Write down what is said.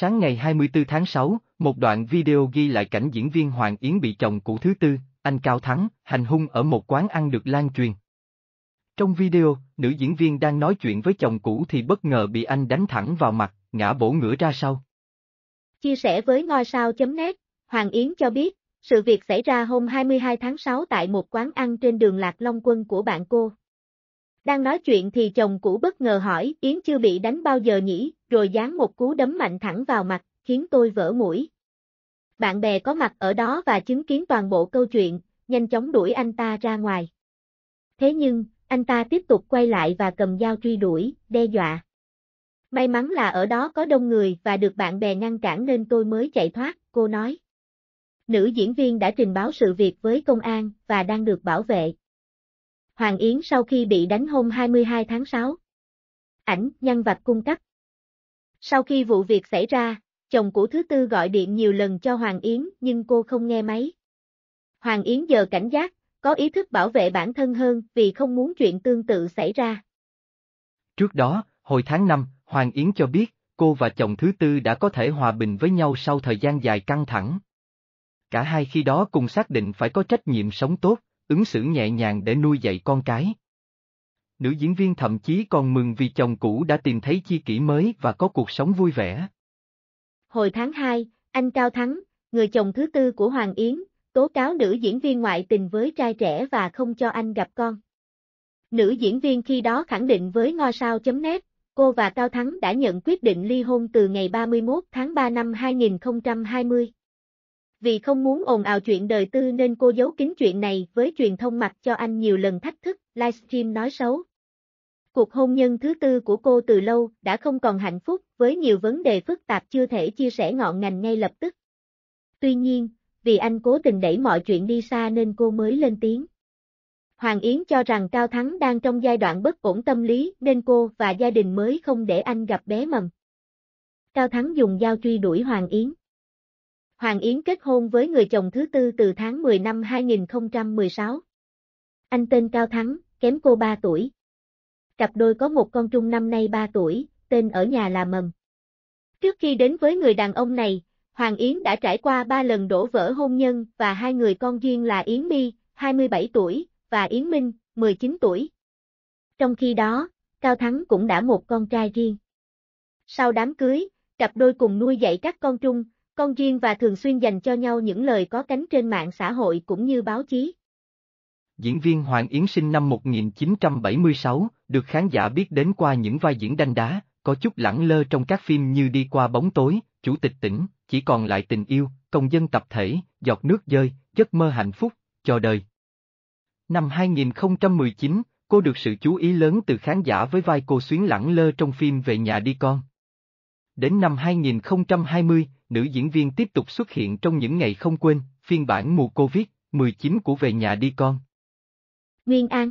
Sáng ngày 24 tháng 6, một đoạn video ghi lại cảnh diễn viên Hoàng Yến bị chồng cũ thứ tư, anh Cao Thắng, hành hung ở một quán ăn được lan truyền. Trong video, nữ diễn viên đang nói chuyện với chồng cũ thì bất ngờ bị anh đánh thẳng vào mặt, ngã bổ ngửa ra sau. Chia sẻ với ngôi sao.net, Hoàng Yến cho biết, sự việc xảy ra hôm 22 tháng 6 tại một quán ăn trên đường Lạc Long Quân của bạn cô. Đang nói chuyện thì chồng cũ bất ngờ hỏi Yến chưa bị đánh bao giờ nhỉ, rồi giáng một cú đấm mạnh thẳng vào mặt, khiến tôi vỡ mũi. Bạn bè có mặt ở đó và chứng kiến toàn bộ câu chuyện, nhanh chóng đuổi anh ta ra ngoài. Thế nhưng, anh ta tiếp tục quay lại và cầm dao truy đuổi, đe dọa. May mắn là ở đó có đông người và được bạn bè ngăn cản nên tôi mới chạy thoát, cô nói. Nữ diễn viên đã trình báo sự việc với công an và đang được bảo vệ. Hoàng Yến sau khi bị đánh hôm 22 tháng 6. Ảnh, nhân vật cung cấp. Sau khi vụ việc xảy ra, chồng cũ thứ tư gọi điện nhiều lần cho Hoàng Yến nhưng cô không nghe máy. Hoàng Yến giờ cảnh giác, có ý thức bảo vệ bản thân hơn vì không muốn chuyện tương tự xảy ra. Trước đó, hồi tháng 5, Hoàng Yến cho biết, cô và chồng thứ tư đã có thể hòa bình với nhau sau thời gian dài căng thẳng. Cả hai khi đó cùng xác định phải có trách nhiệm sống tốt, ứng xử nhẹ nhàng để nuôi dạy con cái. Nữ diễn viên thậm chí còn mừng vì chồng cũ đã tìm thấy chi kỷ mới và có cuộc sống vui vẻ. Hồi tháng 2, anh Cao Thắng, người chồng thứ tư của Hoàng Yến, tố cáo nữ diễn viên ngoại tình với trai trẻ và không cho anh gặp con. Nữ diễn viên khi đó khẳng định với ngôi sao.net, cô và Cao Thắng đã nhận quyết định ly hôn từ ngày 31 tháng 3 năm 2020. Vì không muốn ồn ào chuyện đời tư nên cô giấu kín chuyện này với truyền thông mặc cho anh nhiều lần thách thức, livestream nói xấu. Cuộc hôn nhân thứ tư của cô từ lâu đã không còn hạnh phúc với nhiều vấn đề phức tạp chưa thể chia sẻ ngọn ngành ngay lập tức. Tuy nhiên, vì anh cố tình đẩy mọi chuyện đi xa nên cô mới lên tiếng. Hoàng Yến cho rằng Cao Thắng đang trong giai đoạn bất ổn tâm lý nên cô và gia đình mới không để anh gặp bé mầm. Cao Thắng dùng dao truy đuổi Hoàng Yến. Hoàng Yến kết hôn với người chồng thứ tư từ tháng 10 năm 2016. Anh tên Cao Thắng, kém cô 3 tuổi. Cặp đôi có một con trung năm nay 3 tuổi, tên ở nhà là Mầm. Trước khi đến với người đàn ông này, Hoàng Yến đã trải qua 3 lần đổ vỡ hôn nhân và hai người con riêng là Yến My, 27 tuổi, và Yến Minh, 19 tuổi. Trong khi đó, Cao Thắng cũng đã một con trai riêng. Sau đám cưới, cặp đôi cùng nuôi dạy các con trung, con riêng và thường xuyên dành cho nhau những lời có cánh trên mạng xã hội cũng như báo chí. Diễn viên Hoàng Yến sinh năm 1976, được khán giả biết đến qua những vai diễn đanh đá, có chút lẳng lơ trong các phim như Đi qua bóng tối, Chủ tịch tỉnh, Chỉ còn lại tình yêu, Công dân tập thể, Giọt nước rơi, Giấc mơ hạnh phúc, Cho đời. Năm 2019, cô được sự chú ý lớn từ khán giả với vai cô xuyến lẳng lơ trong phim Về nhà đi con. Đến năm 2020, nữ diễn viên tiếp tục xuất hiện trong những ngày không quên, phiên bản mùa Covid-19 của Về nhà đi con. Nguyên An